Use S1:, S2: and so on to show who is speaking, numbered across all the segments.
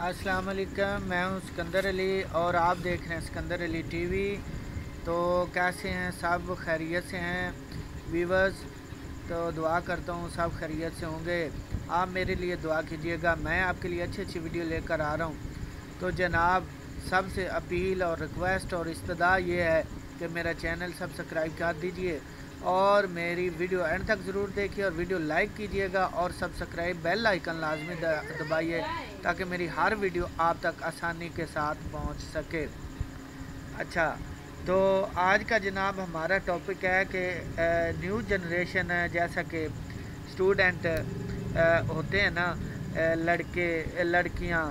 S1: अस्सलाम वालेकुम, मैं हूँ सिकंदर अली और आप देख रहे हैं सिकंदर अली टीवी। तो कैसे हैं? सब खैरियत से हैं वीवर्स तो दुआ करता हूँ, सब खैरियत से होंगे। आप मेरे लिए दुआ कीजिएगा। मैं आपके लिए अच्छी अच्छी वीडियो लेकर आ रहा हूँ। तो जनाब, सबसे अपील और रिक्वेस्ट और इस्तदा ये है कि मेरा चैनल सब्सक्राइब कर दीजिए और मेरी वीडियो एंड तक ज़रूर देखिए और वीडियो लाइक कीजिएगा और सब्सक्राइब बेल आइकन लाजमी दबाइए। ताकि मेरी हर वीडियो आप तक आसानी के साथ पहुँच सके। अच्छा तो आज का जनाब हमारा टॉपिक है कि न्यू जनरेशन जैसा कि स्टूडेंट होते हैं ना लड़के लड़कियाँ,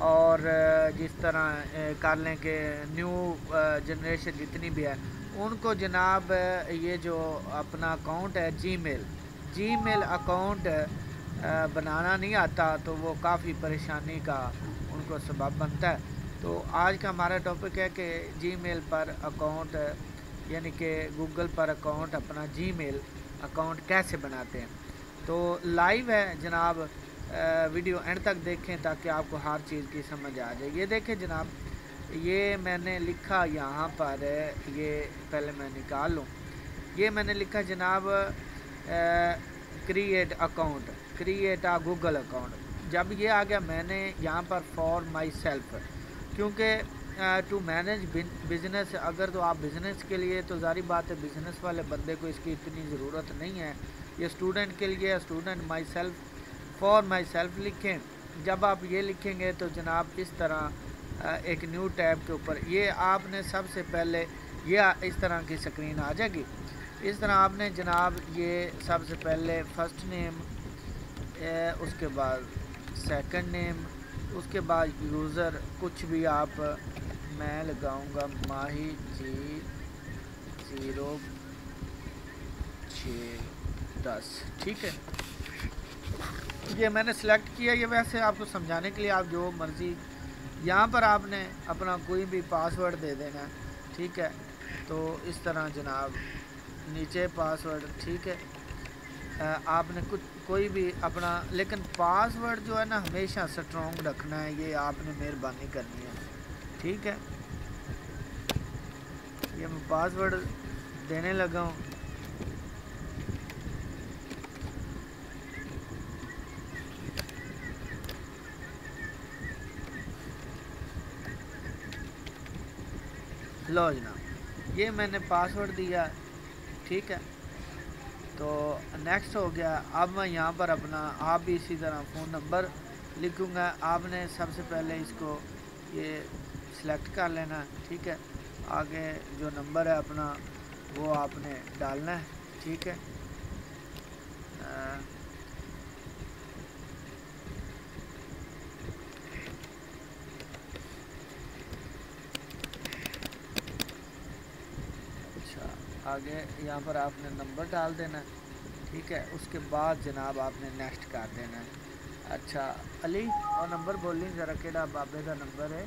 S1: और जिस तरह कर लें कि न्यू जनरेशन जितनी भी है, उनको जनाब ये जो अपना अकाउंट है Gmail Gmail account बनाना नहीं आता तो वो काफ़ी परेशानी का उनको सबब बनता है। तो आज का हमारा टॉपिक है कि जी मेल पर अकाउंट यानी कि गूगल पर अकाउंट अपना जी मेल अकाउंट कैसे बनाते हैं। तो लाइव है जनाब वीडियो एंड तक देखें ताकि आपको हर चीज़ की समझ आ जाए। ये देखें जनाब, ये मैंने लिखा यहाँ पर, ये पहले मैं निकाल लूँ। ये मैंने लिखा जनाब क्रिएट अकाउंट क्रिएट आ गूगल अकाउंट जब ये आ गया, मैंने यहाँ पर फॉर माई सेल्फ क्योंकि टू मैनेज बिज़नेस अगर तो आप बिज़नेस के लिए तो जारी बात है बिज़नेस वाले बंदे को इसकी इतनी ज़रूरत नहीं है। ये स्टूडेंट के लिए student myself for myself लिखें। जब आप ये लिखेंगे तो जनाब इस तरह एक न्यू टैब के ऊपर, ये आपने सबसे पहले, ये इस तरह की स्क्रीन आ जाएगी। इस तरह आपने जनाब ये सबसे पहले फ़र्स्ट नेम उसके बाद सेकंड नेम उसके बाद यूज़र कुछ भी आप, मैं लगाऊँगा माही जी ज़ीरो छ दस, ठीक है? ये मैंने सेलेक्ट किया, ये वैसे आपको समझाने के लिए आप जो मर्ज़ी, यहाँ पर आपने अपना कोई भी पासवर्ड दे देना, ठीक है? तो इस तरह जनाब, नीचे पासवर्ड ठीक है? आपने कुछ, कोई भी अपना, लेकिन पासवर्ड जो है ना, हमेशा स्ट्रॉन्ग रखना है। ये आपने मेहरबानी करनी है। ठीक है? ये मैं पासवर्ड देने लगा हूँ। लो जनाब। ये मैंने पासवर्ड दिया। ठीक है? तो नेक्स्ट हो गया। अब मैं यहाँ पर अपना आप भी इसी तरह फ़ोन नंबर लिखूँगा। आपने सबसे पहले इसको ये सिलेक्ट कर लेना ठीक है? आगे जो नंबर है अपना वो आपने डालना है ठीक है? आ, आगे यहाँ पर आपने नंबर डाल देना, ठीक है? उसके बाद जनाब आपने नेक्स्ट कर देना। अच्छा अली, और नंबर बोली ज़रा कि बाबे का नंबर है?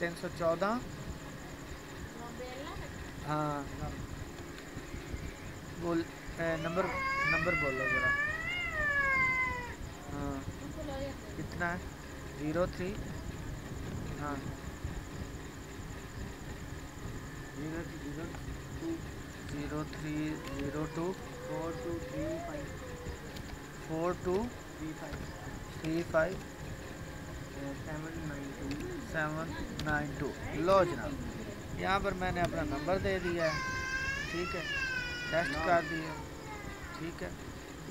S1: तीन सौ चौदह। हाँ बोल नंबर नंबर बोलो ज़रा। हाँ। कितना है? Zero three. हाँ। Zero zero zero three zero two four two three five four two three five three five seven nine two seven nine two लो जनाब। यहाँ पर मैंने अपना नंबर दे दिया है। ठीक है? टेस्ट कर दिया। ठीक है?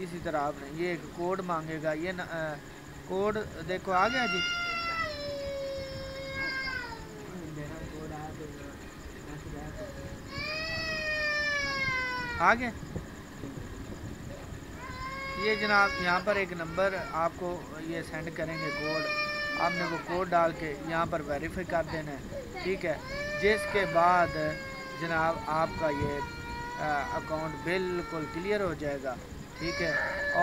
S1: इसी तरह आपने ये एक कोड मांगेगा। ये न, आ, कोड देखो आ गया जी? आ गए ये जनाब, यहाँ पर एक नंबर आपको ये सेंड करेंगे कोड आपने वो कोड डाल के यहाँ पर वेरीफाई कर देना है। ठीक है? जिसके बाद जनाब आपका ये अकाउंट बिल्कुल क्लियर हो जाएगा। ठीक है?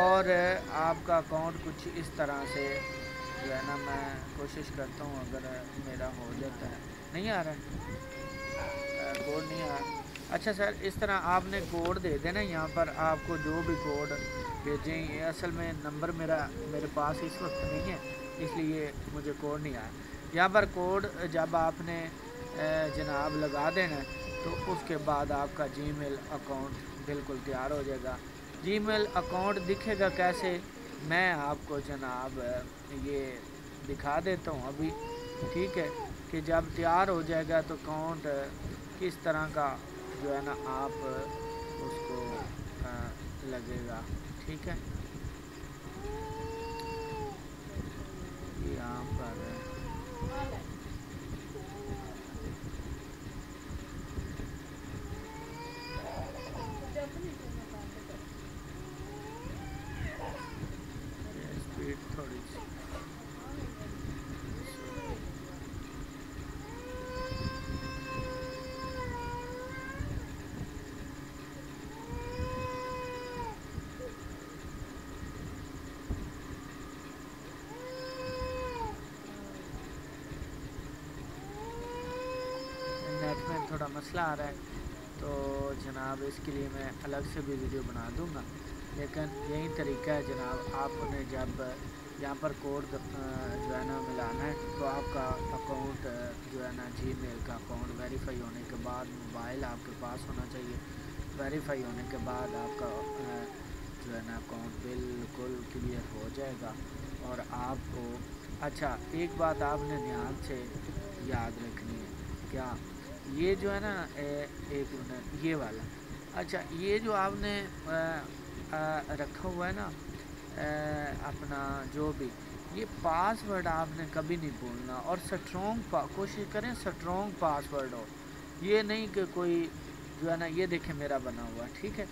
S1: और आपका अकाउंट कुछ इस तरह से जो है ना, मैं कोशिश करता हूँ अगर मेरा हो जाता है। नहीं आ रहा है? कोड नहीं आ रहा। अच्छा सर, इस तरह आपने कोड दे देना यहाँ पर, आपको जो भी कोड भेजें, ये असल में नंबर मेरा, मेरे पास इस वक्त नहीं है, इसलिए मुझे कोड नहीं आया। यहाँ पर कोड जब आपने जनाब लगा देना तो उसके बाद आपका जीमेल अकाउंट बिल्कुल तैयार हो जाएगा। जीमेल अकाउंट दिखेगा कैसे? मैं आपको जनाब ये दिखा देता हूँ अभी, ठीक है, कि जब तैयार हो जाएगा तो अकाउंट किस तरह का जो है ना आप उसको लगेगा। ठीक है? यहाँ पर थोड़ा मसला आ रहा है तो जनाब इसके लिए मैं अलग से भी वीडियो बना दूँगा। लेकिन यही तरीका है जनाब आपने जब यहाँ पर कोड जो है ना मिलाना है तो आपका अकाउंट जो है ना जी मेल का अकाउंट वेरीफाई होने के बाद मोबाइल आपके पास होना चाहिए। वेरीफाई होने के बाद आपका जो है ना अकाउंट बिल्कुल क्लियर हो जाएगा। और आपको अच्छा एक बात आपने ध्यान से याद रखनी है, क्या ये जो है ना एक मिनट, ये वाला। अच्छा ये जो आपने रखा हुआ है ना अपना जो भी, ये पासवर्ड आपने कभी नहीं भूलना। और स्ट्रॉन्ग कोशिश करें स्ट्रॉन्ग पासवर्ड हो। ये नहीं कि कोई जो है ना, ये देखें मेरा बना हुआ, ठीक है?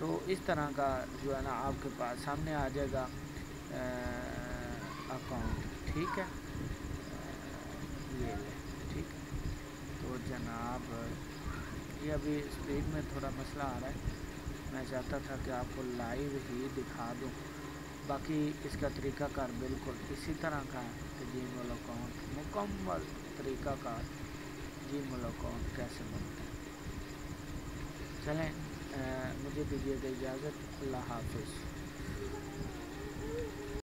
S1: तो इस तरह का जो है ना, आपके पास सामने आ जाएगा अकाउंट ठीक है? ये। तो जनाब ये अभी स्पीड में थोड़ा मसला आ रहा है। मैं चाहता था कि आपको लाइव ही दिखा दूँ। बाकी इसका तरीक़ाकार बिल्कुल इसी तरह का है कि जी मोल अकाउंट मुकम्मल तरीक़ाकार जी मोल अकाउंट कैसे बनता है। चलें आ, मुझे दीजिएगा इजाज़त अल्लाह हाफिज़।